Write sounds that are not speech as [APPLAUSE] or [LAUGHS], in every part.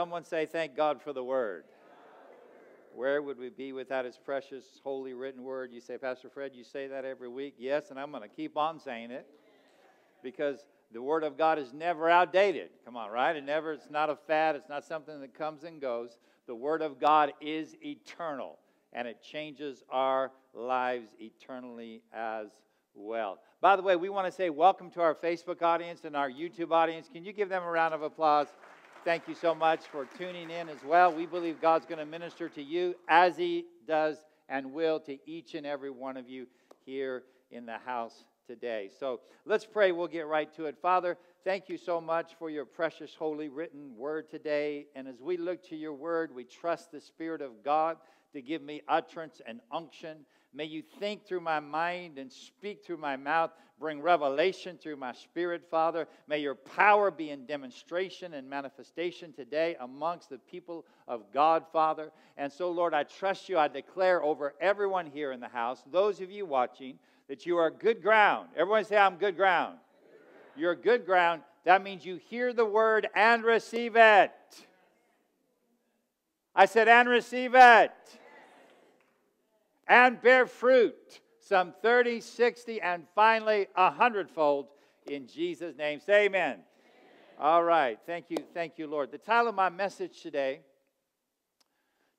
Someone say, Thank God for the word. Where would we be without his precious, holy, written word? You say, Pastor Fred, you say that every week. Yes, and I'm going to keep on saying it because the word of God is never outdated. Come on, right? It never, it's not a fad, it's not something that comes and goes. The word of God is eternal and it changes our lives eternally as well. By the way, we want to say welcome to our Facebook audience and our YouTube audience. Can you give them a round of applause? Thank you so much for tuning in as well. We believe God's going to minister to you as He does and will to each and every one of you here in the house today. So let's pray. We'll get right to it. Father, thank you so much for your precious, holy, written word today. And as we look to your word, we trust the Spirit of God to give me utterance and unction. May you think through my mind and speak through my mouth, bring revelation through my spirit, Father. May your power be in demonstration and manifestation today amongst the people of God, Father. And so, Lord, I trust you. I declare over everyone here in the house, those of you watching, that you are good ground. Everyone say, I'm good ground. You're good ground. That means you hear the word and receive it. I said, and receive it and bear fruit, some 30, 60, and finally a hundredfold in Jesus' name. Say amen. amen. All right. Thank you. Thank you, Lord. The title of my message today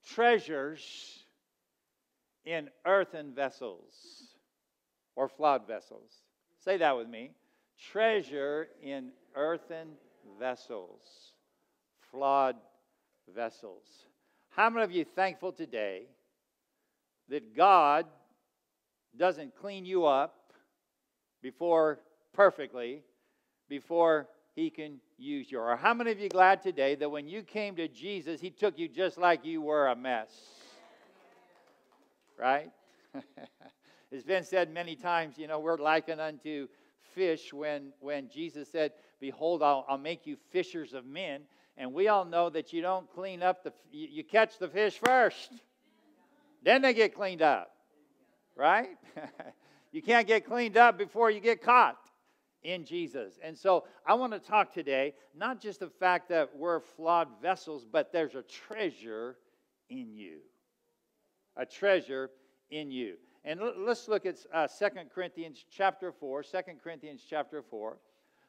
Treasures in Earthen Vessels or Flawed Vessels. Say that with me. Treasure in earthen vessels, flawed vessels. How many of you thankful today that God doesn't clean you up before perfectly before he can use you. Or how many of you glad today that when you came to Jesus, he took you just like you were a mess? Right? [LAUGHS] it's been said many times, you know, we're likened unto fish when, when Jesus said, Behold, I'll, I'll make you fishers of men. And we all know that you don't clean up the, you, you catch the fish first. Then they get cleaned up, right? [LAUGHS] you can't get cleaned up before you get caught in Jesus. And so I want to talk today, not just the fact that we're flawed vessels, but there's a treasure in you. A treasure in you. And let's look at uh, 2 Corinthians chapter 4. 2 Corinthians chapter 4.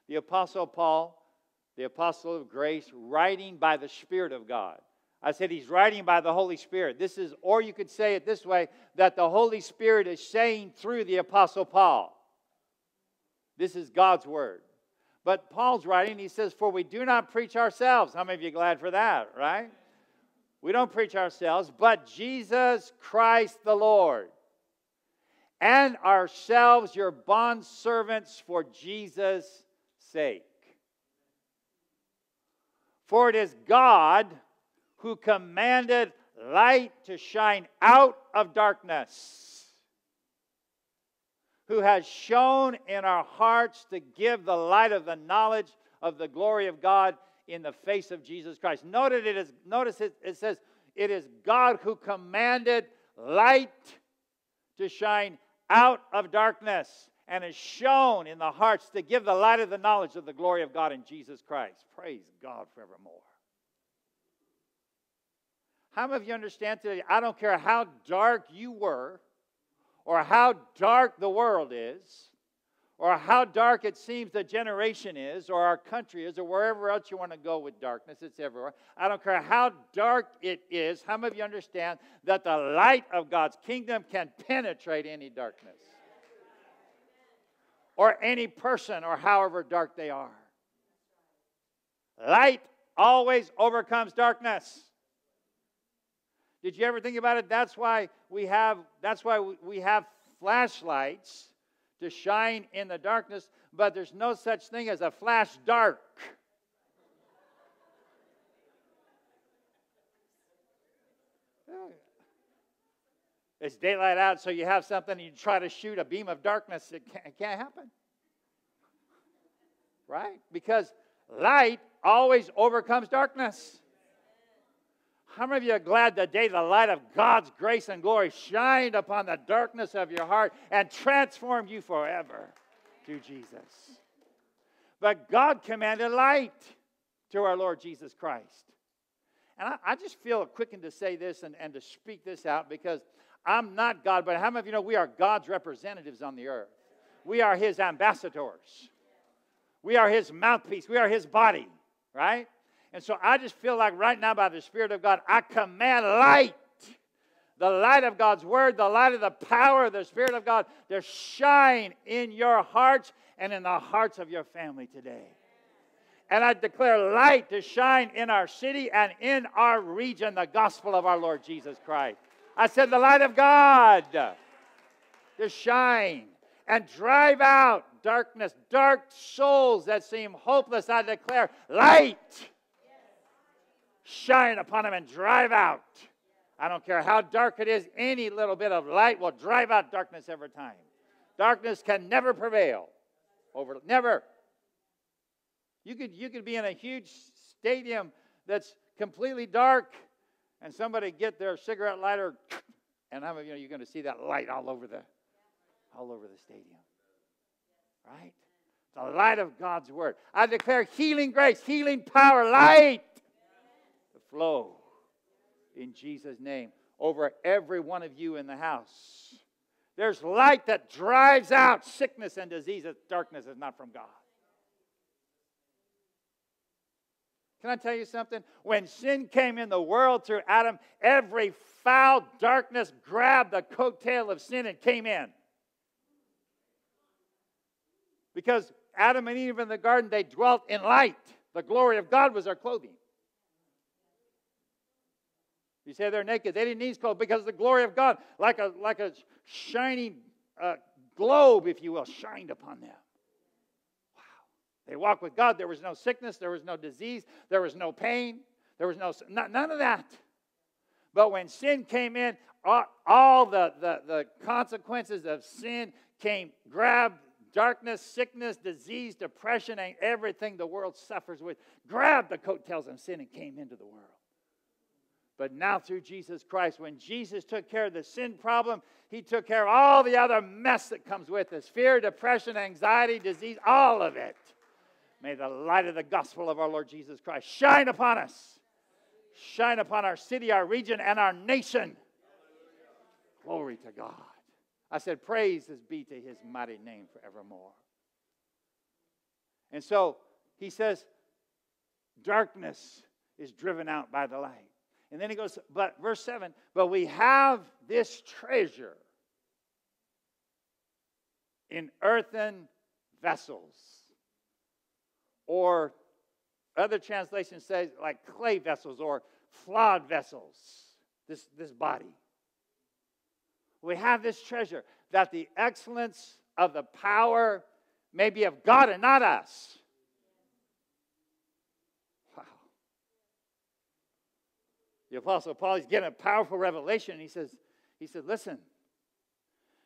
The Apostle Paul, the Apostle of grace, writing by the Spirit of God. I said he's writing by the Holy Spirit. This is, or you could say it this way, that the Holy Spirit is saying through the Apostle Paul. This is God's word. But Paul's writing, he says, For we do not preach ourselves. How many of you glad for that, right? We don't preach ourselves, but Jesus Christ the Lord, and ourselves your bond servants for Jesus' sake. For it is God who commanded light to shine out of darkness, who has shone in our hearts to give the light of the knowledge of the glory of God in the face of Jesus Christ. Notice it, is, notice it, it says, it is God who commanded light to shine out of darkness and is shown in the hearts to give the light of the knowledge of the glory of God in Jesus Christ. Praise God forevermore. How many of you understand today? I don't care how dark you were, or how dark the world is, or how dark it seems the generation is, or our country is, or wherever else you want to go with darkness, it's everywhere. I don't care how dark it is. How many of you understand that the light of God's kingdom can penetrate any darkness? Or any person, or however dark they are. Light always overcomes darkness. Did you ever think about it? That's why we have that's why we have flashlights to shine in the darkness, but there's no such thing as a flash dark. [LAUGHS] It's daylight out, so you have something and you try to shoot a beam of darkness. It can't, it can't happen. Right? Because light always overcomes darkness. How many of you are glad the day the light of God's grace and glory shined upon the darkness of your heart and transformed you forever through Jesus? But God commanded light to our Lord Jesus Christ. And I, I just feel quickened to say this and, and to speak this out because I'm not God, but how many of you know we are God's representatives on the earth? We are His ambassadors. We are His mouthpiece. We are His body, right? And so I just feel like right now, by the Spirit of God, I command light the light of God's Word, the light of the power of the Spirit of God to shine in your hearts and in the hearts of your family today. And I declare light to shine in our city and in our region, the gospel of our Lord Jesus Christ. I said, the light of God to shine and drive out darkness, dark souls that seem hopeless. I declare light shine upon them and drive out. I don't care how dark it is, any little bit of light will drive out darkness every time. Darkness can never prevail over never. You could you could be in a huge stadium that's completely dark and somebody get their cigarette lighter and you know, you're going to see that light all over the all over the stadium. Right? The light of God's word. I declare healing grace, healing power, light flow in Jesus' name over every one of you in the house. There's light that drives out sickness and disease. Darkness is not from God. Can I tell you something? When sin came in the world through Adam, every foul darkness grabbed the coattail of sin and came in. Because Adam and Eve in the garden, they dwelt in light. The glory of God was their clothing. You say they're naked. They didn't need clothes because the glory of God, like a, like a shining uh, globe, if you will, shined upon them. Wow. They walked with God. There was no sickness. There was no disease. There was no pain. There was no, none of that. But when sin came in, all, all the, the, the consequences of sin came, grabbed darkness, sickness, disease, depression, and everything the world suffers with, grabbed the coattails of sin and came into the world. But now through Jesus Christ, when Jesus took care of the sin problem, he took care of all the other mess that comes with us fear, depression, anxiety, disease, all of it. May the light of the gospel of our Lord Jesus Christ shine upon us, shine upon our city, our region, and our nation. Glory to God. I said, Praises be to his mighty name forevermore. And so he says, Darkness is driven out by the light. And then he goes, but verse 7 but we have this treasure in earthen vessels. Or other translations say like clay vessels or flawed vessels, this, this body. We have this treasure that the excellence of the power may be of God and not us. The Apostle Paul, he's getting a powerful revelation. He says, he said, listen,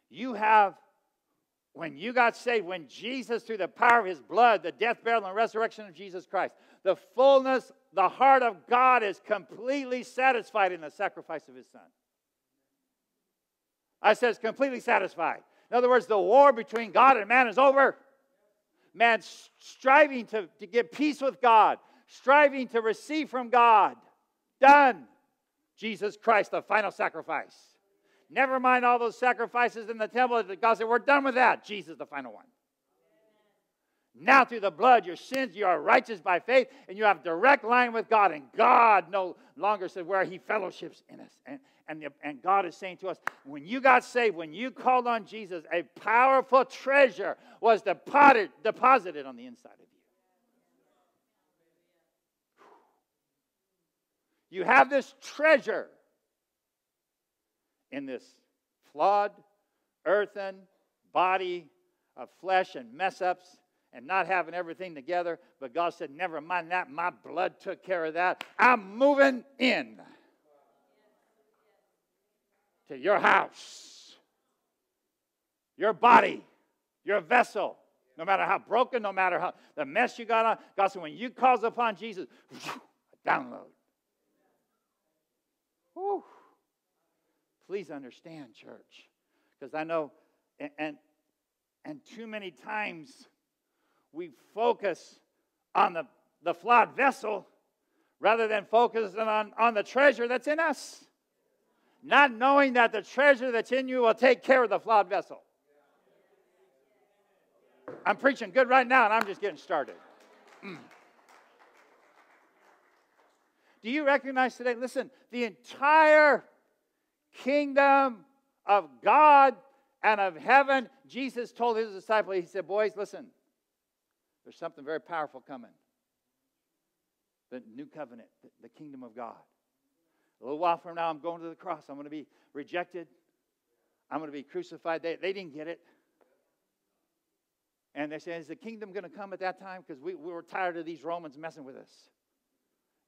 you have, when you got saved, when Jesus, through the power of his blood, the death, burial, and resurrection of Jesus Christ, the fullness, the heart of God is completely satisfied in the sacrifice of his son. I says completely satisfied. In other words, the war between God and man is over. Man striving to, to get peace with God, striving to receive from God. Done. Jesus Christ, the final sacrifice. Never mind all those sacrifices in the temple. God said, We're done with that. Jesus, the final one. Now, through the blood, your sins, you are righteous by faith, and you have direct line with God. And God no longer said where He fellowships in us. And, and, the, and God is saying to us, when you got saved, when you called on Jesus, a powerful treasure was deposited, deposited on the inside of you. You have this treasure in this flawed, earthen body of flesh and mess ups and not having everything together. But God said, Never mind that. My blood took care of that. I'm moving in to your house, your body, your vessel. No matter how broken, no matter how the mess you got on, God said, when you calls upon Jesus, download. Whew. Please understand, church, because I know, and, and, and too many times we focus on the, the flawed vessel rather than focusing on, on the treasure that's in us. Not knowing that the treasure that's in you will take care of the flawed vessel. I'm preaching good right now, and I'm just getting started. Mm. Do you recognize today? Listen, the entire kingdom of God and of heaven, Jesus told his disciples, He said, Boys, listen, there's something very powerful coming. The new covenant, the kingdom of God. A little while from now, I'm going to the cross. I'm going to be rejected. I'm going to be crucified. They, they didn't get it. And they said, Is the kingdom going to come at that time? Because we, we were tired of these Romans messing with us.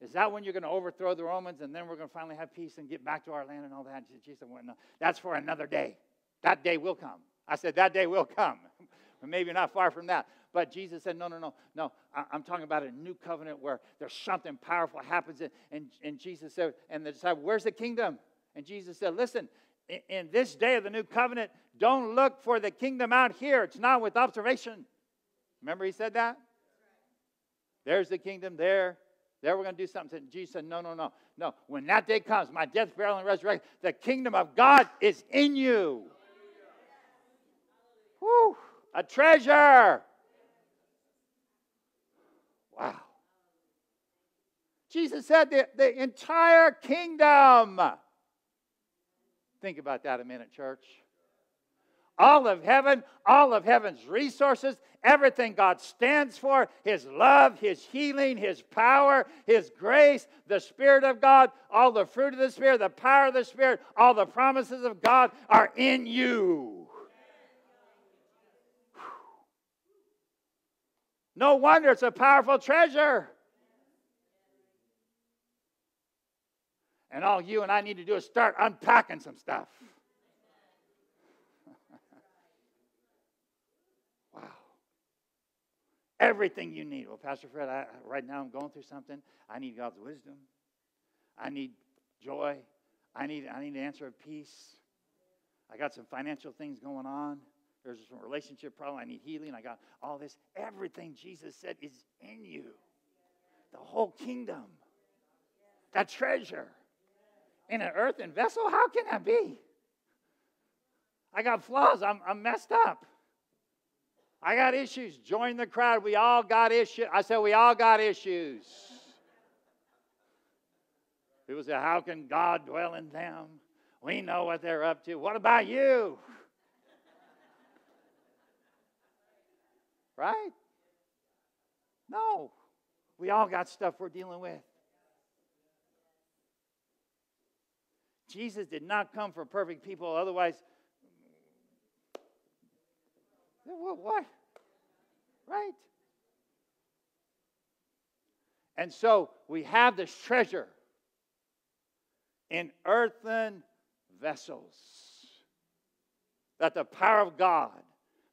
Is that when you're going to overthrow the Romans and then we're going to finally have peace and get back to our land and all that? Jesus said, no, that's for another day. That day will come. I said, That day will come. [LAUGHS] Maybe not far from that. But Jesus said, No, no, no, no. I'm talking about a new covenant where there's something powerful happens. And, and Jesus said, And the disciple, Where's the kingdom? And Jesus said, Listen, in this day of the new covenant, don't look for the kingdom out here. It's not with observation. Remember, he said that? There's the kingdom there. There we're going to do something. Jesus said, No, no, no. No. When that day comes, my death, burial, and resurrection, the kingdom of God is in you. Whew, a treasure. Wow. Jesus said the, the entire kingdom. Think about that a minute, church. All of heaven, all of heaven's resources, everything God stands for His love, His healing, His power, His grace, the Spirit of God, all the fruit of the Spirit, the power of the Spirit, all the promises of God are in you. No wonder it's a powerful treasure. And all you and I need to do is start unpacking some stuff. Everything you need. Well, Pastor Fred, I, right now I'm going through something. I need God's wisdom. I need joy. I need, I need an answer of peace. I got some financial things going on. There's some relationship problem. I need healing. I got all this. Everything Jesus said is in you. The whole kingdom. That treasure in an earthen vessel? How can that be? I got flaws. I'm, I'm messed up. I got issues. Join the crowd. We all got issues. I said, we all got issues. People say, how can God dwell in them? We know what they're up to. What about you? right? No. We all got stuff we're dealing with. Jesus did not come for perfect people, otherwise, what? Right? And so we have this treasure in earthen vessels, that the power of God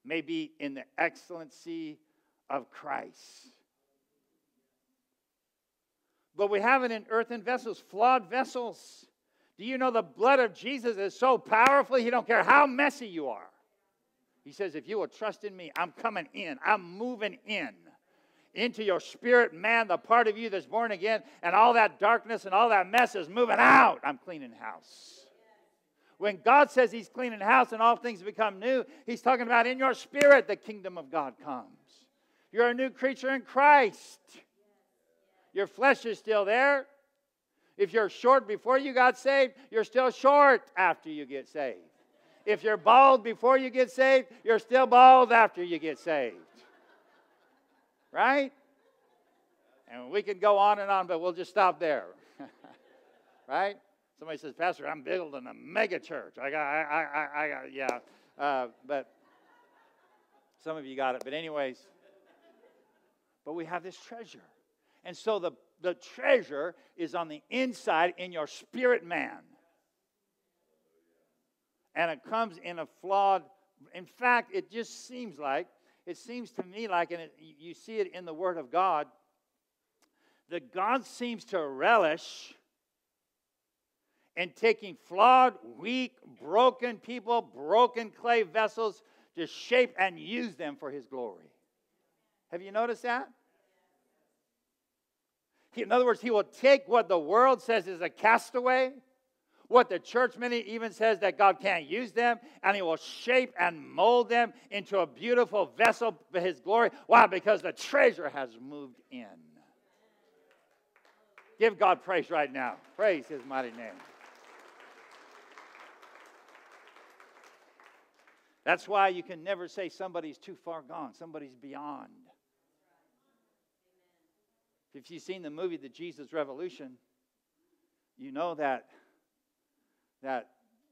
may be in the excellency of Christ. But we have it in earthen vessels, flawed vessels. Do you know the blood of Jesus is so powerful, he don't care how messy you are. He says, if you will trust in me, I'm coming in. I'm moving in into your spirit, man, the part of you that's born again, and all that darkness and all that mess is moving out. I'm cleaning house. When God says He's cleaning house and all things become new, He's talking about in your spirit the kingdom of God comes. You're a new creature in Christ. Your flesh is still there, if you're short before you got saved, you're still short after you get saved. If you're bald before you get saved, you're still bald after you get saved. Right? And we could go on and on, but we'll just stop there. [LAUGHS] right? Somebody says, Pastor, I'm building a mega church. I got, I, I, I got, yeah. Uh, but some of you got it. But, anyways, but we have this treasure. And so the the treasure is on the inside in your spirit man. And it comes in a flawed, in fact, it just seems like, it seems to me like, and it, you see it in the Word of God, that God seems to relish in taking flawed, weak, broken people, broken clay vessels to shape and use them for His glory. Have you noticed that? in other words, he will take what the world says is a castaway, what the church many even says that God can't use them, and he will shape and mold them into a beautiful vessel for his glory. Why? Because the treasure has moved in. Give God praise right now. Praise his mighty name. That's why you can never say somebody's too far gone, somebody's beyond. If you've seen the movie The Jesus Revolution, you know that that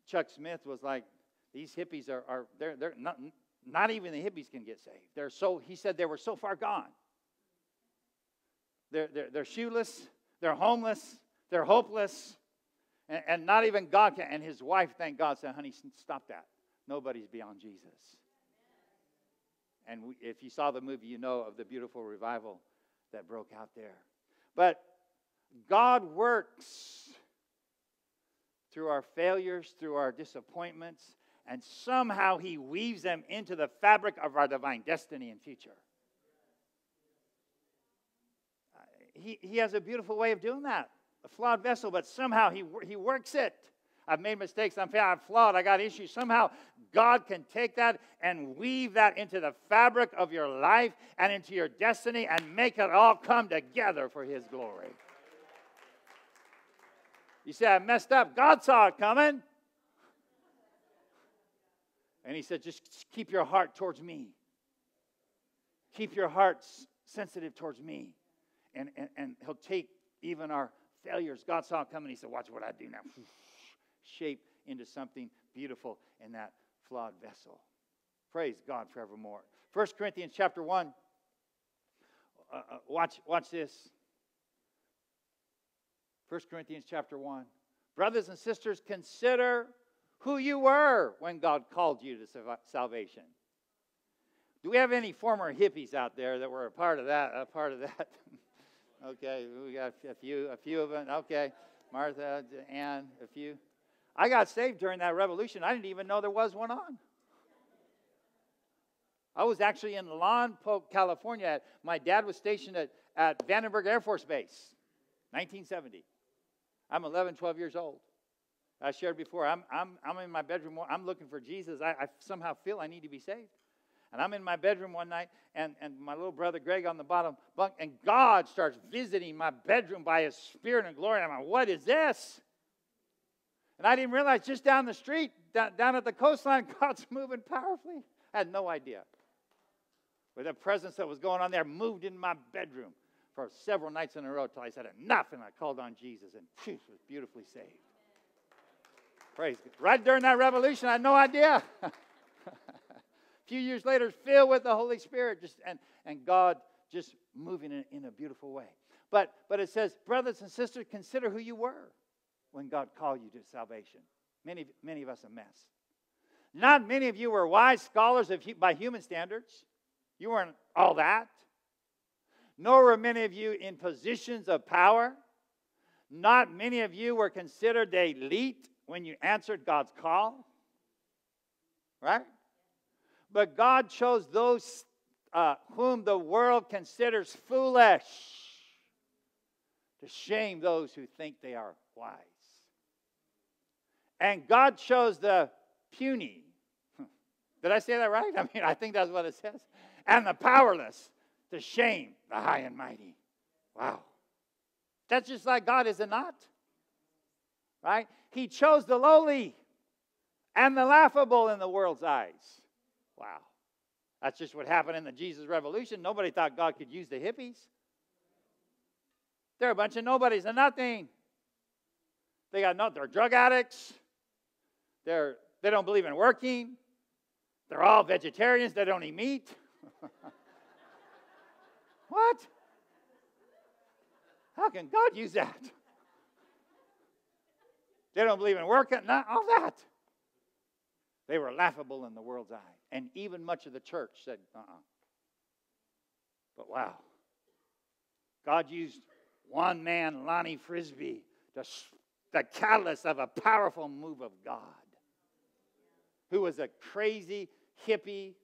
Chuck Smith was like, these hippies are, are they're, they're not, not even the hippies can get saved. They're so, he said they were so far gone. They're, they're, they're shoeless, they're homeless, they're hopeless, and, and not even God can. And his wife, thank God, said, honey, stop that. Nobody's beyond Jesus. And we, if you saw the movie, you know of the beautiful revival that broke out there. But God works through our failures, through our disappointments, and somehow He weaves them into the fabric of our divine destiny and future. Uh, he, he has a beautiful way of doing that, a flawed vessel, but somehow He, he works it. I've made mistakes. I'm, I'm flawed. I got issues. Somehow, God can take that and weave that into the fabric of your life and into your destiny and make it all come together for His glory. You say, I messed up. God saw it coming. And He said, just keep your heart towards me. Keep your heart sensitive towards me. And, and, and He'll take even our failures. God saw it coming. He said, Watch what I do now [LAUGHS] shape into something beautiful in that flawed vessel. Praise God forevermore. 1 Corinthians chapter 1. Uh, uh, watch, watch this. 1 Corinthians chapter 1. Brothers and sisters, consider who you were when God called you to salvation. Do we have any former hippies out there that were a part of that? A part of that? [LAUGHS] okay, we got a few, a few of them. Okay, Martha, Ann, a few. I got saved during that revolution. I didn't even know there was one on. I was actually in Lompoc, California. My dad was stationed at, at Vandenberg Air Force Base, 1970. I'm 11, 12 years old. I shared before, I'm, I'm, I'm in my bedroom. I'm looking for Jesus. I, I somehow feel I need to be saved. And I'm in my bedroom one night, and, and my little brother Greg on the bottom bunk, and God starts visiting my bedroom by his spirit and glory. And I'm like, what is this? And I didn't realize just down the street, down, down at the coastline, [LAUGHS] God's moving powerfully. I had no idea. But the presence that was going on there moved in my bedroom for several nights in a row until I said enough and I called on Jesus and phew, was beautifully saved. Praise God. Right during that revolution, I had no idea. [LAUGHS] a few years later, filled with the Holy Spirit, just and, and God just moving in, in a beautiful way. But but it says, brothers and sisters, consider who you were when God called you to salvation. Many, many of us a mess. Not many of you were wise scholars of, by human standards. You weren't all that. Nor were many of you in positions of power. Not many of you were considered the elite when you answered God's call. Right? But God chose those uh, whom the world considers foolish to shame those who think they are wise. And God chose the puny. [LAUGHS] Did I say that right? [LAUGHS] I mean, I think that's what it says. And the powerless to shame the high and mighty. Wow. That's just like God, is it not? Right? He chose the lowly and the laughable in the world's eyes. Wow. That's just what happened in the Jesus Revolution. Nobody thought God could use the hippies. They're a bunch of nobodies and nothing. They got no, they're drug addicts. They're, they don't believe in working. They're all vegetarians. They don't eat meat. [LAUGHS] what? How can God use that? They don't believe in working, not all that. They were laughable in the world's eye. And even much of the church said, uh uh-uh. uh But wow. God used one man, Lonnie Frisbee, the, the catalyst of a powerful move of God who was a crazy hippie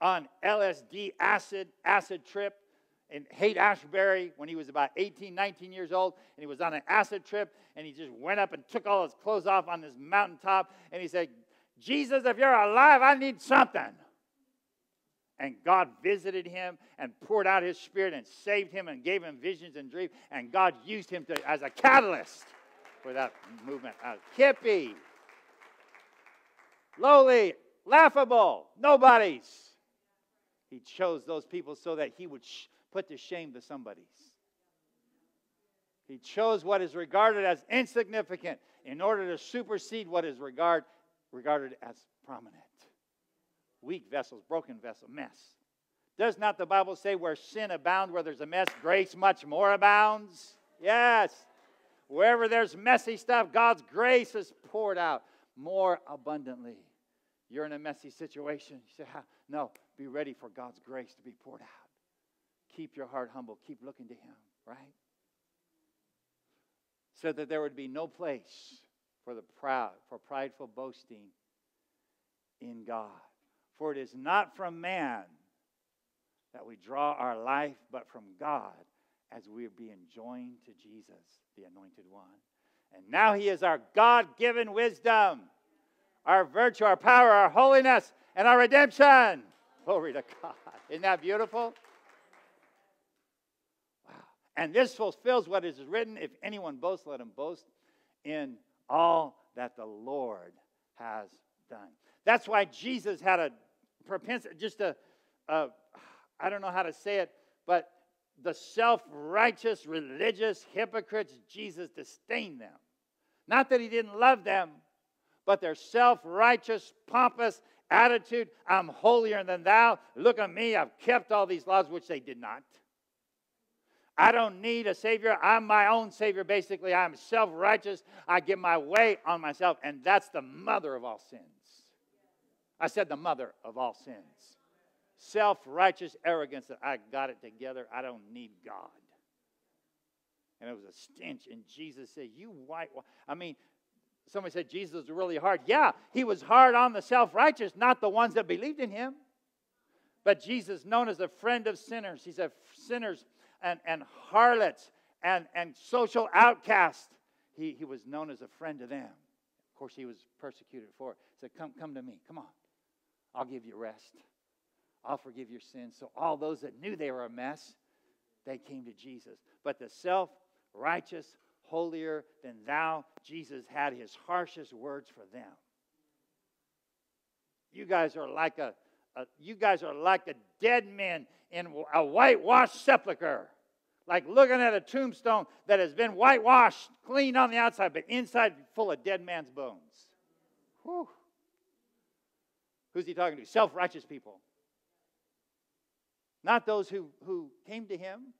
on LSD acid acid trip. In Haight Ashbury when he was about 18, 19 years old, and he was on an acid trip, and he just went up and took all his clothes off on this mountaintop, and he said, Jesus, if you're alive, I need something. And God visited him and poured out his spirit and saved him and gave him visions and dreams, and God used him to, as a catalyst for that movement. Uh, Kippy, lowly, laughable, nobodies. He chose those people so that he would sh- put to shame the somebodies. He chose what is regarded as insignificant in order to supersede what is regard, regarded as prominent. Weak vessels, broken vessel, mess. Does not the Bible say where sin abounds, where there's a mess, grace much more abounds? Yes. Wherever there's messy stuff, God's grace is poured out more abundantly. You're in a messy situation. You say, No, be ready for God's grace to be poured out. Keep your heart humble. Keep looking to Him, right? So that there would be no place for the proud, for prideful boasting in God. For it is not from man that we draw our life, but from God as we are being joined to Jesus, the anointed one. And now He is our God given wisdom, our virtue, our power, our holiness, and our redemption. Glory to God. Isn't that beautiful? And this fulfills what is written if anyone boasts, let him boast in all that the Lord has done. That's why Jesus had a propensity, just a, a I don't know how to say it, but the self righteous, religious hypocrites, Jesus disdained them. Not that he didn't love them, but their self righteous, pompous attitude I'm holier than thou. Look at me, I've kept all these laws, which they did not. I don't need a Savior. I'm my own Savior, basically. I'm self righteous. I get my way on myself, and that's the mother of all sins. I said the mother of all sins self righteous arrogance that I got it together. I don't need God. And it was a stench. And Jesus said, You white. I mean, somebody said Jesus was really hard. Yeah, he was hard on the self righteous, not the ones that believed in him. But Jesus, known as a friend of sinners, he said, sinners and, and harlots and, and social outcasts, he, he was known as a friend to them. Of course, he was persecuted for it. He said, Come, come to me. Come on. I'll give you rest. I'll forgive your sins. So all those that knew they were a mess, they came to Jesus. But the self righteous, holier than thou, Jesus had his harshest words for them. You guys are like a, a you guys are like a dead man in a whitewashed sepulcher. Like looking at a tombstone that has been whitewashed, clean on the outside, but inside full of dead man's bones. Whew. Who's he talking to? Self righteous people. Not those who, who came to him,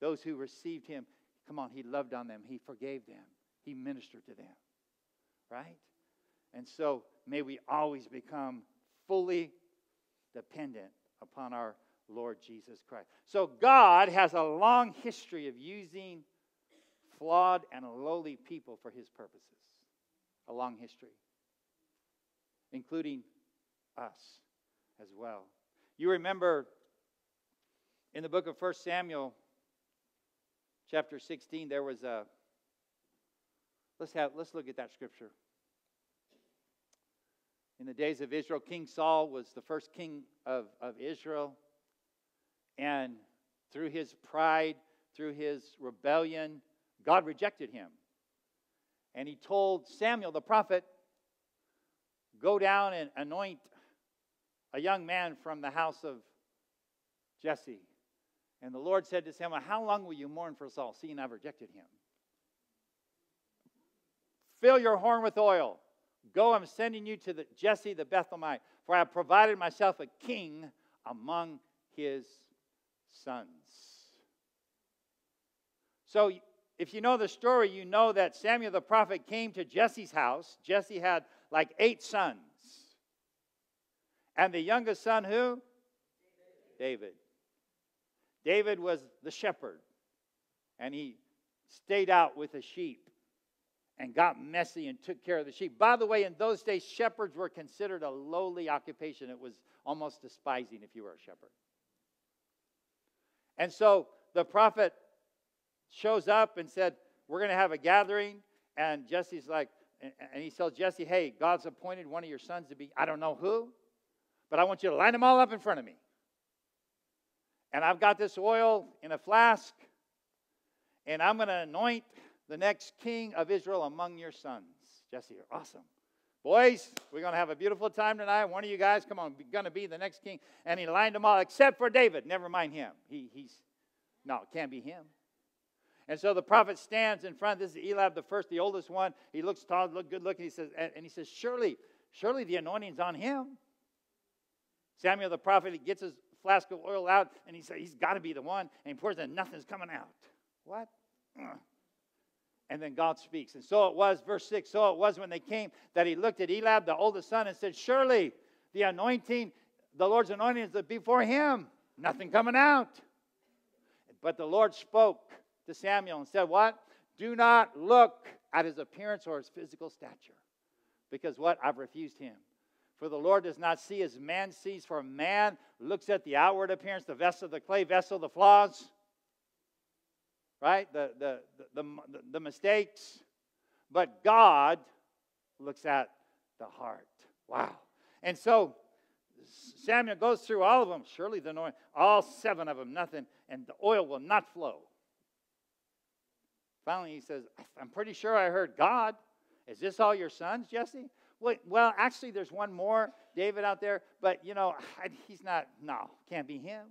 those who received him. Come on, he loved on them, he forgave them, he ministered to them. Right? And so may we always become fully dependent upon our Lord Jesus Christ. So God has a long history of using flawed and lowly people for his purposes. A long history, including us as well. You remember in the book of 1 Samuel, chapter 16, there was a. Let's, have, let's look at that scripture. In the days of Israel, King Saul was the first king of, of Israel. And through his pride, through his rebellion, God rejected him. And he told Samuel the prophet, Go down and anoint a young man from the house of Jesse. And the Lord said to Samuel, How long will you mourn for Saul, seeing I've rejected him? Fill your horn with oil. Go, I'm sending you to the, Jesse the Bethlehemite, for I have provided myself a king among his sons. So, if you know the story, you know that Samuel the prophet came to Jesse's house. Jesse had like eight sons. And the youngest son, who? David. David was the shepherd, and he stayed out with the sheep and got messy and took care of the sheep. By the way, in those days, shepherds were considered a lowly occupation. It was almost despising if you were a shepherd. And so the prophet shows up and said, We're going to have a gathering. And Jesse's like, and he tells Jesse, Hey, God's appointed one of your sons to be, I don't know who, but I want you to line them all up in front of me. And I've got this oil in a flask, and I'm going to anoint the next king of Israel among your sons. Jesse, you're awesome. Boys, we're going to have a beautiful time tonight. One of you guys, come on, going to be the next king. And he lined them all, except for David. Never mind him. He, he's, no, it can't be him. And so the prophet stands in front. This is Eliab, the first, the oldest one. He looks tall, look good looking. He says, and, he says, surely, surely the anointing's on him. Samuel the prophet, he gets his flask of oil out, and he says, he's got to be the one. And he pours it, and nothing's coming out. What? And then God speaks. And so it was, verse 6 so it was when they came that he looked at Eliab, the oldest son, and said, Surely the anointing, the Lord's anointing is before him. Nothing coming out. But the Lord spoke to Samuel and said, What? Do not look at his appearance or his physical stature. Because what? I've refused him. For the Lord does not see as man sees, for man looks at the outward appearance, the vessel, the clay vessel, the flaws right? The, the, the, the, the mistakes. But God looks at the heart. Wow. And so Samuel goes through all of them. Surely the anointing, all seven of them, nothing, and the oil will not flow. Finally, he says, I'm pretty sure I heard God. Is this all your sons, Jesse? Well, actually, there's one more, David, out there, but you know, he's not, no, can't be him.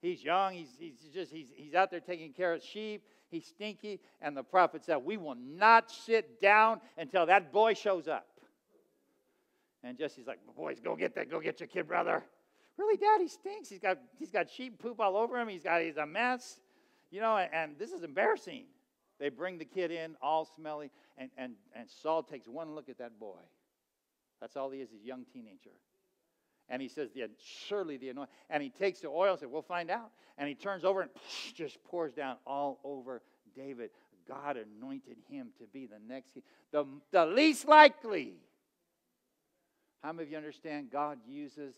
He's young. He's, he's just he's, he's out there taking care of sheep. He's stinky. And the prophet said, We will not sit down until that boy shows up. And Jesse's like, Boys, go get that. Go get your kid brother. Really, Dad, he stinks. He's got, he's got sheep poop all over him. He's got he's a mess. You know, and, and this is embarrassing. They bring the kid in all smelly, and, and, and Saul takes one look at that boy. That's all he is, he's a young teenager. And he says, yeah, surely the anointing. And he takes the oil and says, we'll find out. And he turns over and just pours down all over David. God anointed him to be the next king. The, the least likely. How many of you understand God uses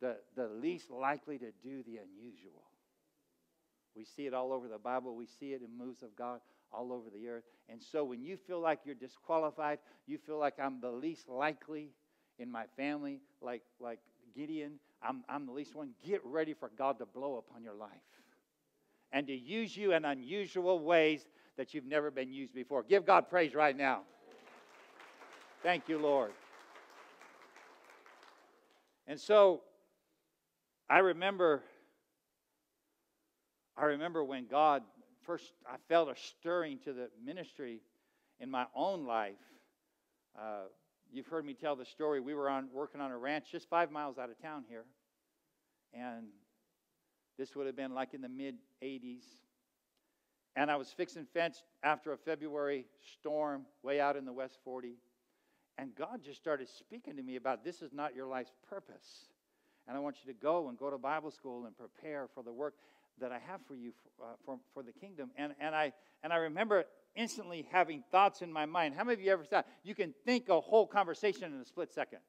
the, the least likely to do the unusual? We see it all over the Bible. We see it in moves of God all over the earth. And so when you feel like you're disqualified, you feel like I'm the least likely in my family, like, like Gideon, I'm, I'm the least one. Get ready for God to blow upon your life and to use you in unusual ways that you've never been used before. Give God praise right now. Thank you, Lord. And so I remember I remember when God first I felt a stirring to the ministry in my own life. Uh, You've heard me tell the story. We were on working on a ranch just five miles out of town here. And this would have been like in the mid 80s. And I was fixing fence after a February storm way out in the West 40. And God just started speaking to me about this is not your life's purpose. And I want you to go and go to Bible school and prepare for the work that I have for you for, uh, for, for the kingdom. And, and, I, and I remember instantly having thoughts in my mind. How many of you ever thought you can think a whole conversation in a split second?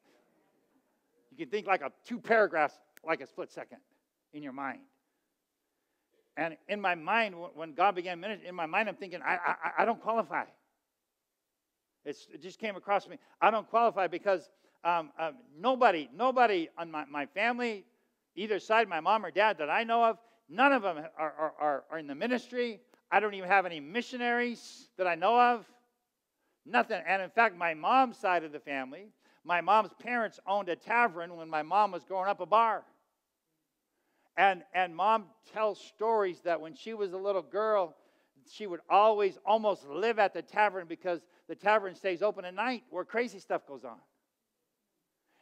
You can think like a two paragraphs like a split second in your mind. And in my mind, when God began ministering, in my mind, I'm thinking, I, I, I don't qualify. It's, it just came across me. I don't qualify because um, um, nobody, nobody on my, my family, either side, my mom or dad that I know of, none of them are, are, are in the ministry I don't even have any missionaries that I know of. Nothing. And in fact, my mom's side of the family, my mom's parents owned a tavern when my mom was growing up a bar. And, and mom tells stories that when she was a little girl, she would always almost live at the tavern because the tavern stays open at night where crazy stuff goes on.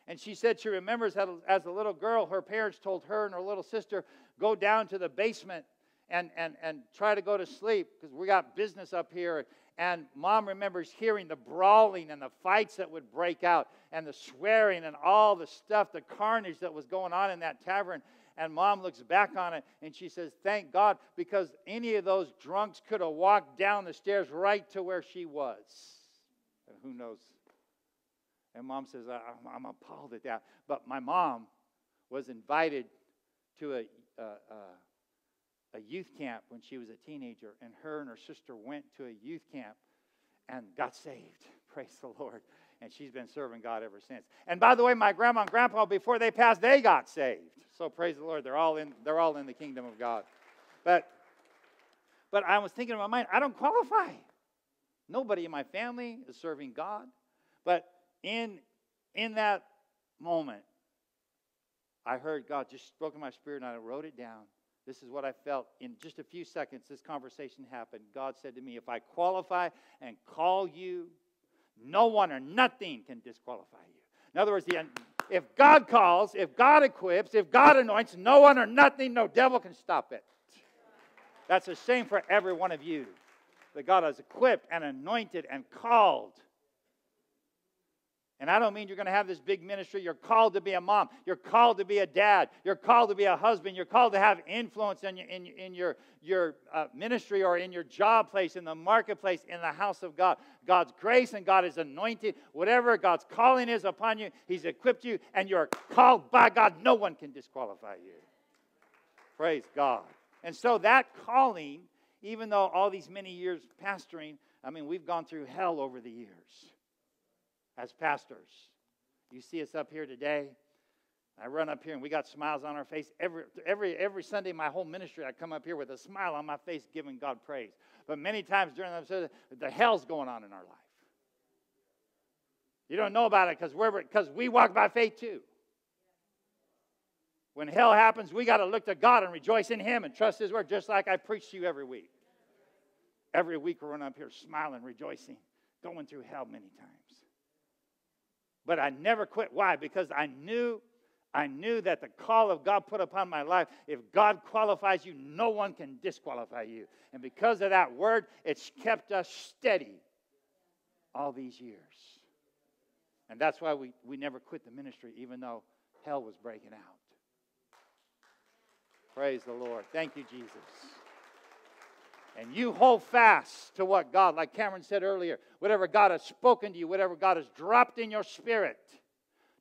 And she said she remembers that as a little girl, her parents told her and her little sister, go down to the basement and, and, and try to go to sleep because we got business up here. And mom remembers hearing the brawling and the fights that would break out and the swearing and all the stuff, the carnage that was going on in that tavern. And mom looks back on it and she says, Thank God, because any of those drunks could have walked down the stairs right to where she was. And who knows? And mom says, I'm, appalled at that. But my mom was invited to a, a, a a youth camp when she was a teenager, and her and her sister went to a youth camp and got saved. [LAUGHS] Praise the Lord. And she's been serving God ever since. And by the way, my grandma and grandpa, before they passed, they got saved. So praise the Lord. They're all in, they're all in the kingdom of God. But but I was thinking in my mind, I don't qualify. Nobody in my family is serving God. But in in that moment, I heard God just spoke in my spirit and I wrote it down. This is what I felt in just a few seconds. This conversation happened. God said to me, If I qualify and call you, no one or nothing can disqualify you. In other words, the, if God calls, if God equips, if God anoints, no one or nothing, no devil can stop it. That's a shame for every one of you that God has equipped and anointed and called and I don't mean you're going to have this big ministry. You're called to be a mom. You're called to be a dad. You're called to be a husband. You're called to have influence in your, in, in your, your uh, ministry or in your job place, in the marketplace, in the house of God. God's grace and God is anointed. Whatever God's calling is upon you, He's equipped you, and you're called by God. No one can disqualify you. Praise God. And so that calling, even though all these many years pastoring, I mean, we've gone through hell over the years as pastors. You see us up here today. I run up here and we got smiles on our face. Every, every, every Sunday, my whole ministry, I come up here with a smile on my face giving God praise. But many times during the the hell's going on in our life. You don't know about it because we're because we walk by faith too. When hell happens, we got to look to God and rejoice in Him and trust His word, just like I preach to you every week. Every week we're running up here smiling, rejoicing, going through hell many times. But I never quit. Why? Because I knew I knew that the call of God put upon my life, if God qualifies you, no one can disqualify you. And because of that word, it's kept us steady all these years. And that's why we, we never quit the ministry, even though hell was breaking out. Praise the Lord. Thank you, Jesus and you hold fast to what God, like Cameron said earlier, whatever God has spoken to you, whatever God has dropped in your spirit,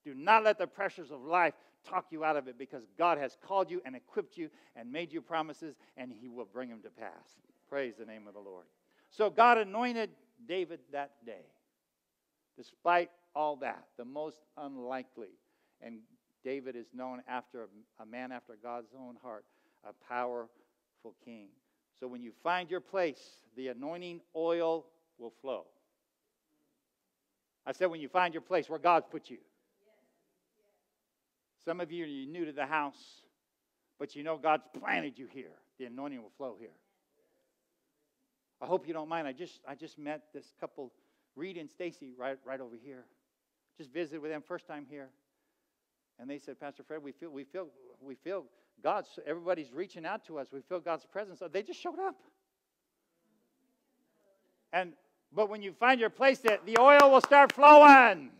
do not let the pressures of life talk you out of it because God has called you and equipped you and made you promises and He will bring them to pass. Praise the name of the Lord. So God anointed David that day. Despite all that, the most unlikely, and David is known after a, man after God's own heart, a powerful king. So when you find your place, the anointing oil will flow. I said, when you find your place where God's put you. Some of you are new to the house, but you know God's planted you here. The anointing will flow here. I hope you don't mind. I just I just met this couple, Reed and Stacy, right right over here. Just visited with them first time here, and they said, Pastor Fred, we feel we feel we feel God's, everybody's reaching out to us. We feel God's presence. They just showed up. And but when you find your place, that the oil will start flowing.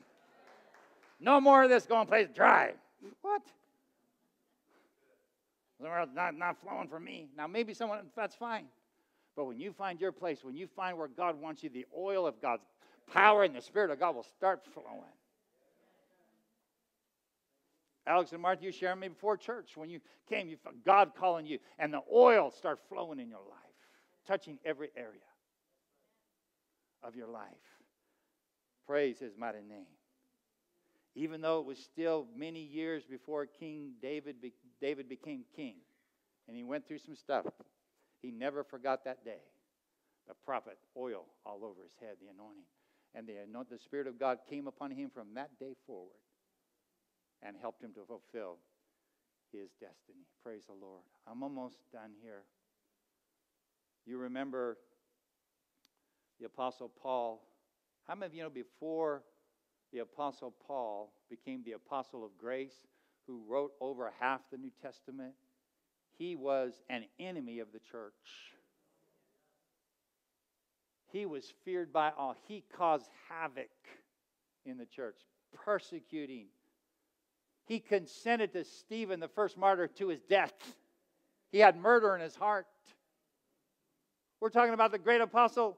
No more of this going place dry. What? Not, not flowing for me. Now maybe someone that's fine. But when you find your place, when you find where God wants you, the oil of God's power and the Spirit of God will start flowing. Alex and Martha, you shared me before church. When you came, you felt God calling you, and the oil started flowing in your life, touching every area of your life. Praise his mighty name. Even though it was still many years before King David, be, David became king, and he went through some stuff, he never forgot that day. The prophet, oil all over his head, the anointing. And the, the Spirit of God came upon him from that day forward and helped him to fulfill his destiny. Praise the Lord. I'm almost done here. You remember the Apostle Paul. How many of you know before the Apostle Paul became the Apostle of Grace, who wrote over half the New Testament? He was an enemy of the church. He was feared by all. He caused havoc in the church, persecuting he consented to Stephen, the first martyr, to his death. He had murder in his heart. We're talking about the great apostle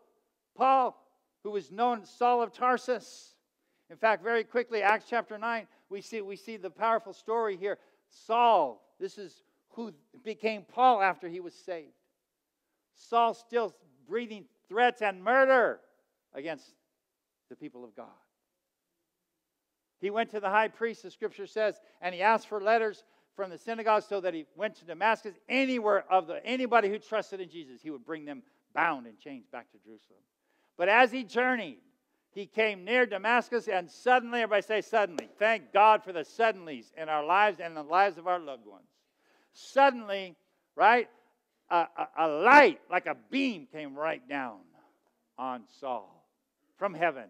Paul, who was known as Saul of Tarsus. In fact, very quickly, Acts chapter 9, we see, we see the powerful story here. Saul, this is who became Paul after he was saved. Saul still breathing threats and murder against the people of God. He went to the high priest, the scripture says, and he asked for letters from the synagogue so that he went to Damascus. Anywhere of the anybody who trusted in Jesus, he would bring them bound and chains back to Jerusalem. But as he journeyed, he came near Damascus, and suddenly, everybody say suddenly. Thank God for the suddenlies in our lives and the lives of our loved ones. Suddenly, right, a, a, a light like a beam came right down on Saul from heaven.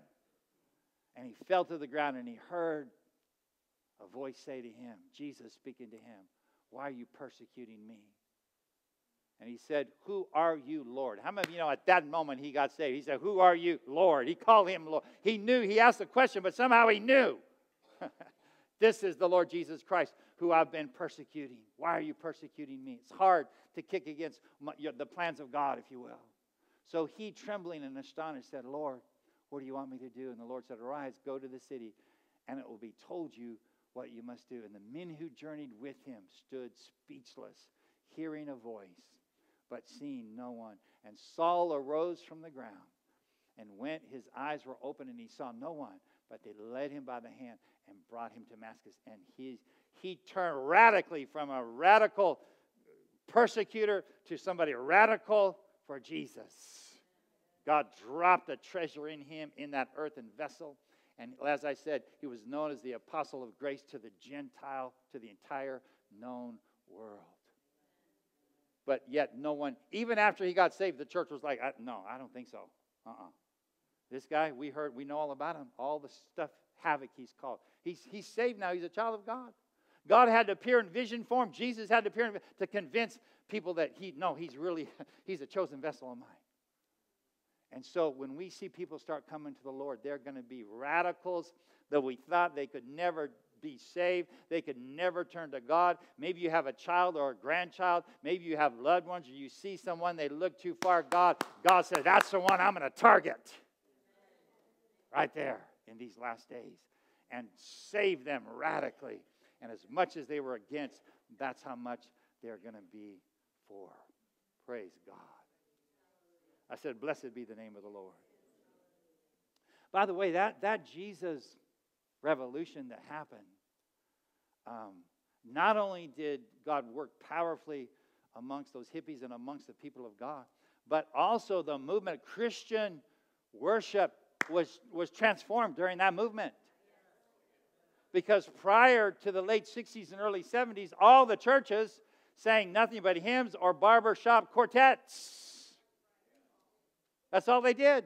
And he fell to the ground and he heard a voice say to him, Jesus speaking to him, Why are you persecuting me? And he said, Who are you, Lord? How many of you know at that moment he got saved? He said, Who are you, Lord? He called him Lord. He knew, he asked the question, but somehow he knew. [LAUGHS] this is the Lord Jesus Christ who I've been persecuting. Why are you persecuting me? It's hard to kick against my, your, the plans of God, if you will. So he, trembling and astonished, said, Lord, what do you want me to do? And the Lord said, Arise, go to the city, and it will be told you what you must do. And the men who journeyed with him stood speechless, hearing a voice but seeing no one. And Saul arose from the ground and went, his eyes were open, and he saw no one, but they led him by the hand and brought him to Damascus. And he, he turned radically from a radical persecutor to somebody radical for Jesus. God dropped a treasure in him in that earthen vessel. And as I said, he was known as the apostle of grace to the Gentile, to the entire known world but yet no one, even after he got saved, the church was like, I, no, I don't think so. Uh uh-uh. uh This guy, we heard, we know all about him, all the stuff, havoc he's caused. He's, he's saved now, he's a child of God. God had to appear in vision form. Jesus had to appear in, to convince people that he, no, he's really, [LAUGHS] he's a chosen vessel of mine. And so when we see people start coming to the Lord, they're going to be radicals that we thought they could never be saved. They could never turn to God. Maybe you have a child or a grandchild. Maybe you have loved ones or you see someone, they look too far. God, God says, That's the one I'm going to target. Right there in these last days. And save them radically. And as much as they were against, that's how much they're going to be for. Praise God. I said, Blessed be the name of the Lord. By the way, that, that Jesus revolution that happened, um, not only did God work powerfully amongst those hippies and amongst the people of God, but also the movement, of Christian worship was, was transformed during that movement. Because prior to the late 60s and early 70s, all the churches sang nothing but hymns or barbershop quartets. That's all they did.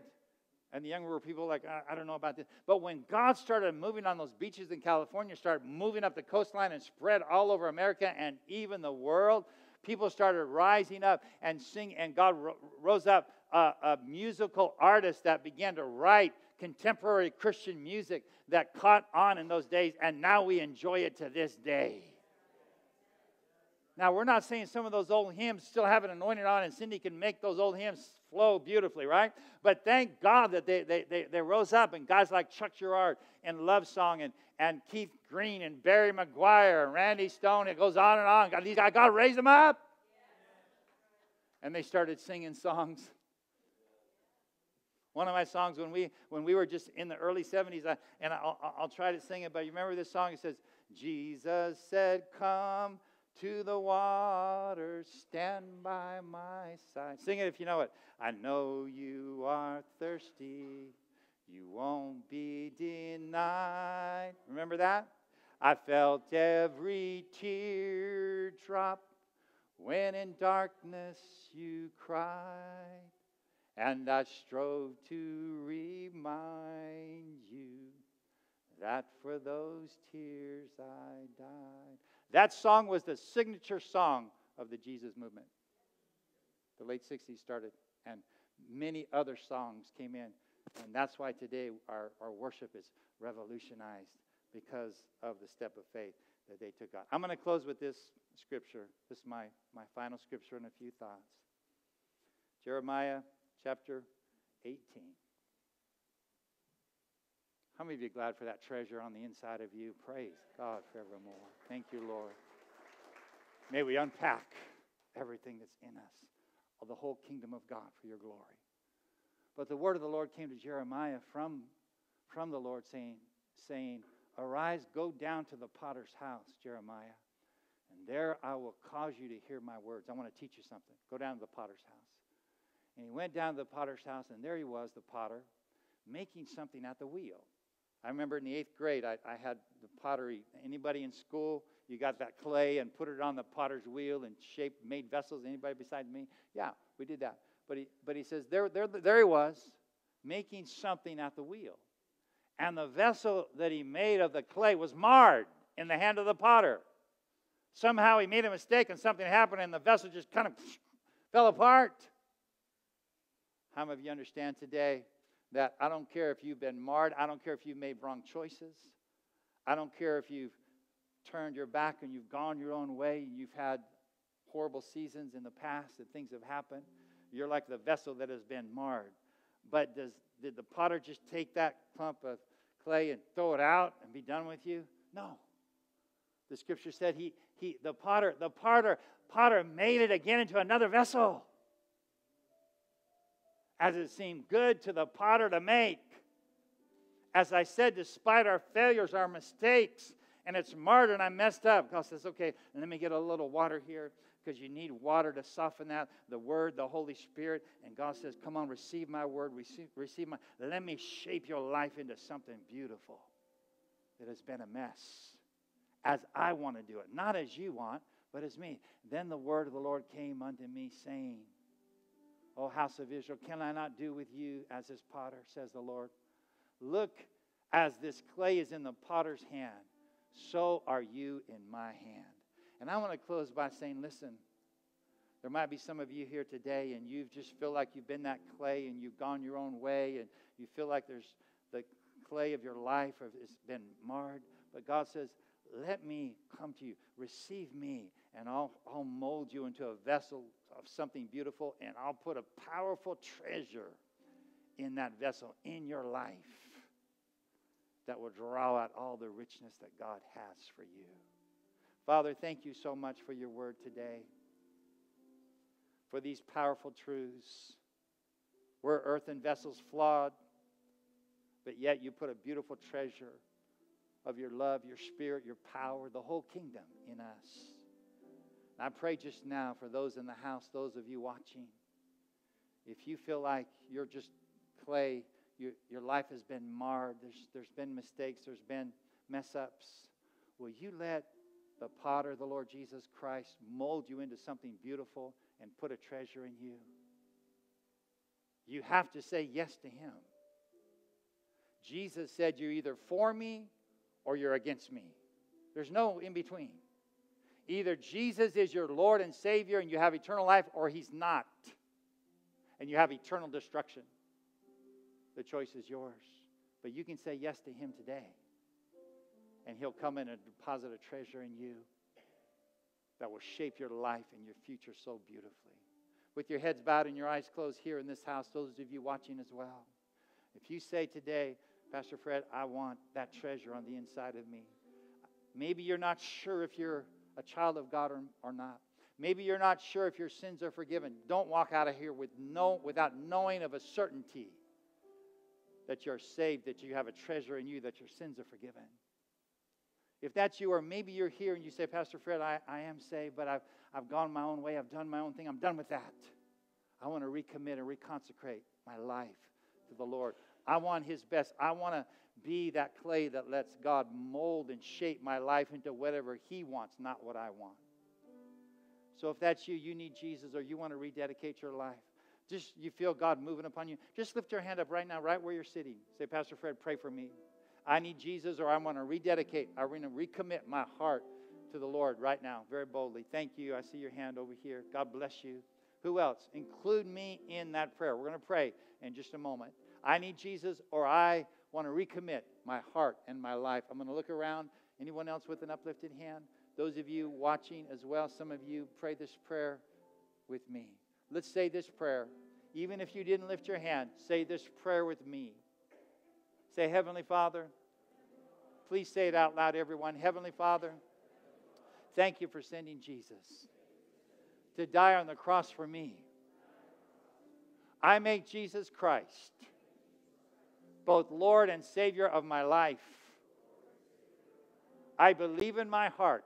And the younger people like, I, I, don't know about this. But when God started moving on those beaches in California, started moving up the coastline and spread all over America and even the world, people started rising up and sing. And God ro- rose up a, a musical artist that began to write contemporary Christian music that caught on in those days. And now we enjoy it to this day. Now, we're not saying some of those old hymns still have an anointing on, and Cindy can make those old hymns flow beautifully, right? But thank God that they, they, they, they rose up, and guys like Chuck Girard and Love Song and, and Keith Green and Barry McGuire and Randy Stone, it goes on and on. God, these God raised them up. And they started singing songs. One of my songs when we when we were just in the early 70s, I, and I'll, I'll try to sing it, but you remember this song? It says, Jesus said, Come to the water, stand by my side. Sing it if you know it. I know you are thirsty, you won't be denied. Remember that? I felt every tear drop when in darkness you cried, and I strove to remind you that for those tears I died. That song was the signature song of the Jesus movement. The late 60s started, and many other songs came in. And that's why today our, our worship is revolutionized because of the step of faith that they took on. I'm going to close with this scripture. This is my, my final scripture and a few thoughts. Jeremiah chapter 18. How many of you glad for that treasure on the inside of you? Praise God forevermore. Thank you, Lord. May we unpack everything that's in us of the whole kingdom of God for your glory. But the word of the Lord came to Jeremiah from, from the Lord, saying, saying, Arise, go down to the potter's house, Jeremiah, and there I will cause you to hear my words. I want to teach you something. Go down to the potter's house. And he went down to the potter's house, and there he was, the potter, making something at the wheel. I remember in the eighth grade, I, I had the pottery. Anybody in school, you got that clay and put it on the potter's wheel and shaped, made vessels. Anybody besides me? Yeah, we did that. But he, but he says, there, there, there he was, making something at the wheel. And the vessel that he made of the clay was marred in the hand of the potter. Somehow he made a mistake and something happened and the vessel just kind of fell apart. How many of you understand today that I don't care if you've been marred, I don't care if you've made wrong choices, I don't care if you've turned your back and you've gone your own way you've had horrible seasons in the past and things have happened. You're like the vessel that has been marred. But does, did the potter just take that clump of clay and throw it out and be done with you? No. The scripture said he, he the potter, the potter, potter made it again into another vessel. As it seemed good to the potter to make. As I said, despite our failures, our mistakes, and it's marred and I messed up. God says, okay, let me get a little water here because you need water to soften that. The Word, the Holy Spirit. And God says, come on, receive my Word, receive, receive my. Let me shape your life into something beautiful that has been a mess as I want to do it. Not as you want, but as me. Then the Word of the Lord came unto me, saying, O house of Israel, can I not do with you as this potter, says the Lord? Look, as this clay is in the potter's hand so are you in my hand. And I want to close by saying, listen, there might be some of you here today and you just feel like you've been that clay and you've gone your own way and you feel like there's the clay of your life has been marred. But God says, let me come to you. Receive me, and I'll, I'll mold you into a vessel of something beautiful, and I'll put a powerful treasure in that vessel in your life that will draw out all the richness that God has for you. Father, thank you so much for your word today, for these powerful truths. We're earthen vessels flawed, but yet you put a beautiful treasure of your love, your spirit, your power, the whole kingdom in us. I pray just now for those in the house, those of you watching, if you feel like you're just clay your, your life has been marred, there's, there's been mistakes, there's been mess ups, will you let the potter, the Lord Jesus Christ, mold you into something beautiful and put a treasure in you? You have to say yes to Him. Jesus said, You're either for me or you're against me. There's no in between. Either Jesus is your Lord and Savior and you have eternal life, or He's not. And you have eternal destruction. The choice is yours. But you can say yes to Him today. And He'll come in and deposit a treasure in you that will shape your life and your future so beautifully. With your heads bowed and your eyes closed here in this house, those of you watching as well. If you say today, Pastor Fred, I want that treasure on the inside of me. Maybe you're not sure if you're a child of God or, or not. Maybe you're not sure if your sins are forgiven. Don't walk out of here with no, without knowing of a certainty that you're saved, that you have a treasure in you, that your sins are forgiven. If that's you, or maybe you're here and you say, Pastor Fred, I, I am saved, but I've, I've gone my own way, I've done my own thing, I'm done with that. I want to recommit and reconsecrate my life to the Lord. I want His best. I want to be that clay that lets God mold and shape my life into whatever He wants, not what I want. So if that's you, you need Jesus, or you want to rededicate your life just you feel God moving upon you, just lift your hand up right now, right where you're sitting. Say, Pastor Fred, pray for me. I need Jesus, or I want to rededicate. I want to recommit my heart to the Lord right now, very boldly. Thank you. I see your hand over here. God bless you. Who else? Include me in that prayer. We're going to pray in just a moment. I need Jesus, or I want to recommit my heart and my life. I'm going to look around. Anyone else with an uplifted hand? Those of you watching as well, some of you pray this prayer with me. Let's say this prayer. Even if you didn't lift your hand, say this prayer with me. Say, Heavenly Father, please say it out loud, everyone. Heavenly Father, Thank you for sending Jesus to die on the cross for me. I make Jesus Christ both Lord and Savior of my life. I believe in my heart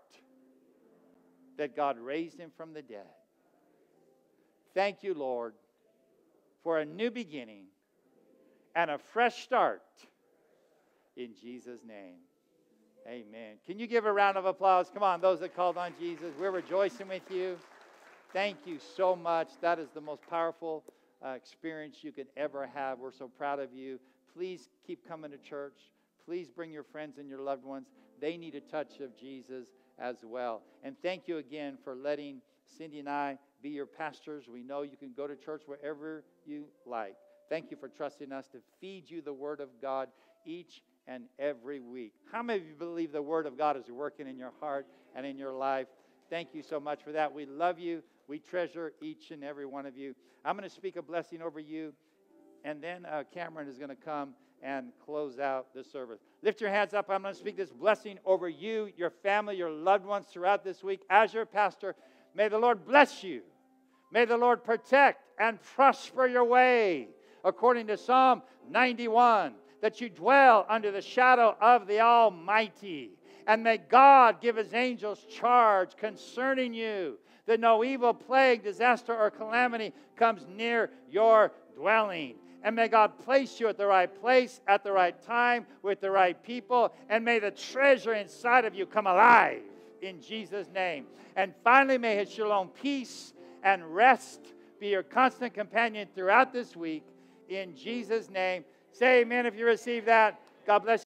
that God raised him from the dead. Thank you, Lord, for a new beginning and a fresh start in Jesus' name. Amen. Can you give a round of applause? Come on, those that called on Jesus. We're rejoicing with you. Thank you so much. That is the most powerful uh, experience you could ever have. We're so proud of you. Please keep coming to church. Please bring your friends and your loved ones. They need a touch of Jesus as well. And thank you again for letting Cindy and I be your pastors. We know you can go to church wherever you like. Thank you for trusting us to feed you the Word of God each and every week. How many of you believe the Word of God is working in your heart and in your life? Thank you so much for that. We love you. We treasure each and every one of you. I'm going to speak a blessing over you, and then uh, Cameron is going to come and close out the service. Lift your hands up. I'm going to speak this blessing over you, your family, your loved ones throughout this week. As your pastor, may the Lord bless you. May the Lord protect and prosper your way, according to Psalm 91 that you dwell under the shadow of the Almighty. And may God give his angels charge concerning you, that no evil plague, disaster, or calamity comes near your dwelling. And may God place you at the right place, at the right time, with the right people. And may the treasure inside of you come alive in Jesus' name. And finally, may his shalom peace and rest be your constant companion throughout this week in Jesus' name. Say amen if you receive that. God bless